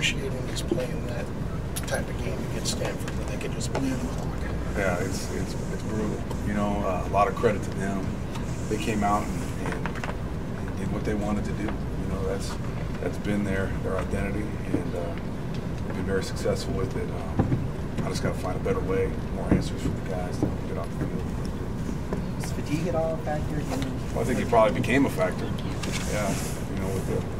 excruciating is playing that type of game against Stanford where they can just play the clock. Yeah, it's it's, it's brutal. You know, uh, a lot of credit to them. They came out and, and, and did what they wanted to do. You know, that's that's been their their identity, and uh, they've been very successful with it. Um, I just got to find a better way, more answers for the guys to get off the field. Is fatigue at all a factor? Well, I think it probably became a factor. Yeah, you know, with the, the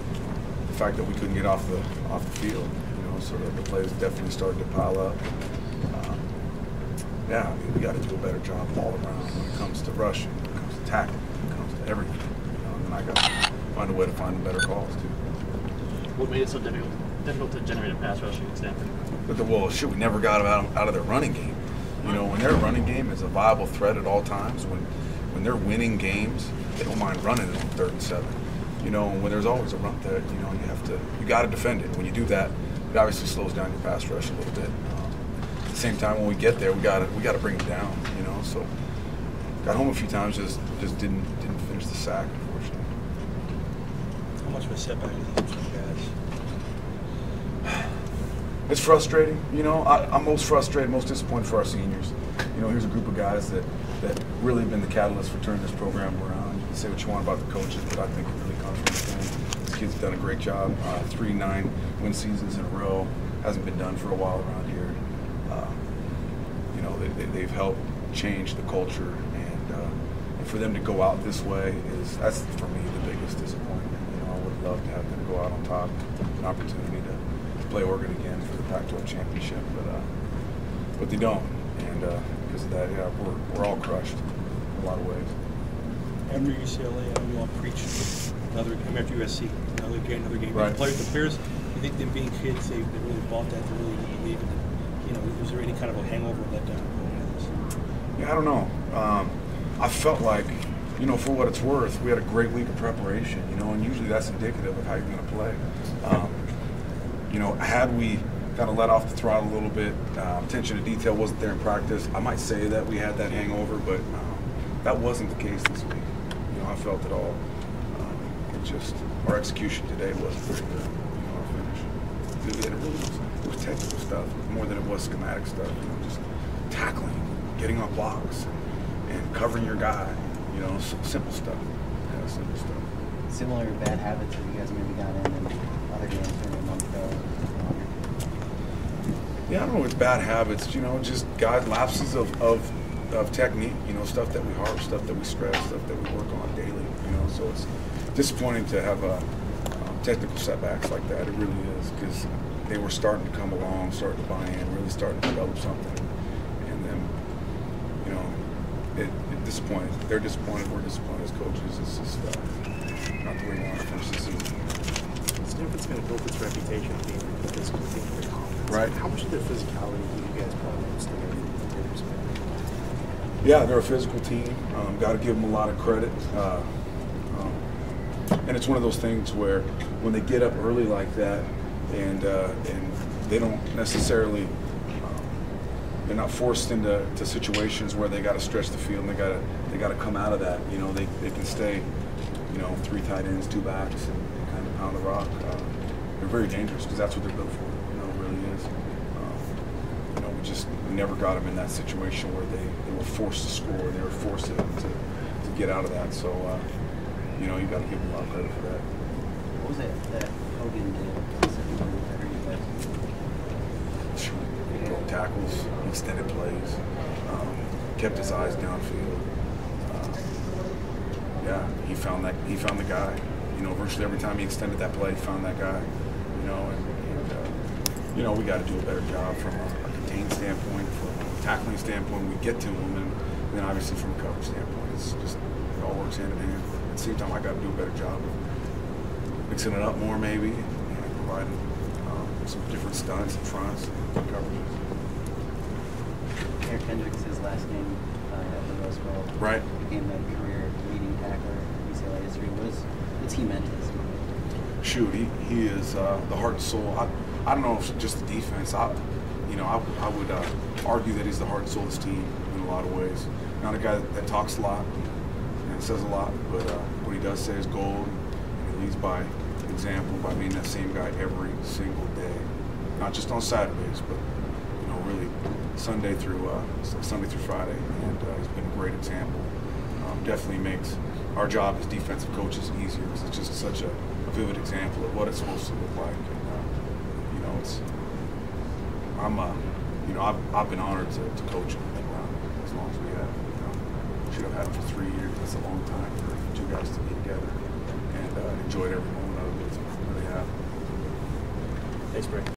fact that we couldn't get off the off the field. You know, so the, the plays definitely started to pile up. Um, yeah, I mean, we got to do a better job all around when it comes to rushing, when it comes to tackling, when it comes to everything. You know, and then I got to find a way to find better calls too. What made it so difficult difficult to generate a pass rush against Stanford? But the well, shit, we never got them out, out of their running game. You know, when their running game is a viable threat at all times, when when they're winning games, they don't mind running it on third and seven. You know, when there's always a run there, you know, you have to, you got to defend it. When you do that, it obviously slows down your pass rush a little bit. Um, at the same time, when we get there, we got to, we got to bring it down. You know, so got home a few times, just just didn't didn't finish the sack, unfortunately. How much of a setback is it for guys? It's frustrating, you know. I, I'm most frustrated, most disappointed for our seniors. You know, here's a group of guys that that really have been the catalyst for turning this program around. You can say what you want about the coaches, but I think it really comes from them. These kids have done a great job. Uh, three nine win seasons in a row hasn't been done for a while around here. Uh, you know, they, they've helped change the culture, and, uh, and for them to go out this way is that's for me the biggest disappointment. You know, I would love to have them go out on top, an opportunity to play Oregon again for the Pac-12 championship, but uh, but they don't, and uh, because of that, yeah, we're we're all crushed in a lot of ways. After UCLA, I know you all preach another, mean, after USC, another game, another game. Right. The players, the players, you think them being kids, they, they really bought that, they really believe in it. You know, was there any kind of a hangover or letdown going into this? Yeah, I don't know. Um, I felt like, you know, for what it's worth, we had a great week of preparation, you know, and usually that's indicative of how you're going to play. Um, you know, had we kind of let off the throttle a little bit, um, attention to detail wasn't there in practice, I might say that we had that hangover, but um, that wasn't the case this week. You know, I felt it all. Um, it just, our execution today wasn't very good, you know, our finish. It, it really was, it was technical stuff more than it was schematic stuff, you know, just tackling, getting on blocks, and covering your guy, you know, simple stuff. Yeah, simple stuff. Similar bad habits that you guys maybe got in in other games Yeah, I don't know. It's bad habits, you know, just guys lapses of, of, of technique, you know, stuff that we harp, stuff that we stress, stuff that we work on daily, you know. So it's disappointing to have uh, um, technical setbacks like that. It really is because they were starting to come along, starting to buy in, really starting to develop something, and then, you know, it, it disappointed. They're disappointed. We're disappointed as coaches. It's just uh, not the way we want to finish the season. Stanford's going to build its reputation being a physical. Right. How much of their physicality do you guys probably understand from your perspective? Yeah, they're a physical team. Um, Got to give them a lot of credit. Uh, um, and it's one of those things where when they get up early like that, and uh, and they don't necessarily, um, they're not forced into to situations where they got to stretch the field. And they got to they got to come out of that. You know, they, they can stay, you know, three tight ends, two backs, and, and kind of pound the rock. Uh, they're very dangerous because that's what they're built for. You know, it really is. Um, you know, we just we never got them in that situation where they, they were forced to score. They were forced to, to, to get out of that. So, uh, you know, you got to give them a lot of credit for that. What was it that Hogan did specifically that hurt you guys? Broke tackles, extended plays, um, kept his eyes downfield. Uh, yeah, he found that he found the guy. You know, virtually every time he extended that play, he found that guy. You know, and, and uh, you know we got to do a better job from a, a standpoint, from a tackling standpoint. We get to them, and, and then obviously from a coverage standpoint, it's just it all works hand in hand. At the same time, I got to do a better job of mixing it up more, maybe, and providing um, some different stunts and fronts and coverages. Eric Kendricks, his last name uh, at the Rose Bowl. Right. Became that career leading tackler in UCLA history. What, is, what's he meant to this group? shoot, he, he is uh, the heart and soul. I, I don't know if it's just the defense. I, know, I, I would uh, argue that he's the heart and soul of this team in a lot of ways. Not a guy that, that talks a lot and says a lot, but uh, what he does say is gold. And he leads by example by being that same guy every single day. not just on Saturdays, but you know, really Sunday through uh, Sunday through Friday, and uh, he's been a great example. Um, definitely makes our job as defensive coaches easier because it's just such a, a vivid example of what it's supposed to look like. And uh, you know, it's I'm uh, you know, I've, I've been honored to, to coach uh, as long as we have. You know, should have had him for three years. That's a long time for two guys to be together, and uh, enjoyed every moment of it. Really have. Thanks, Brett.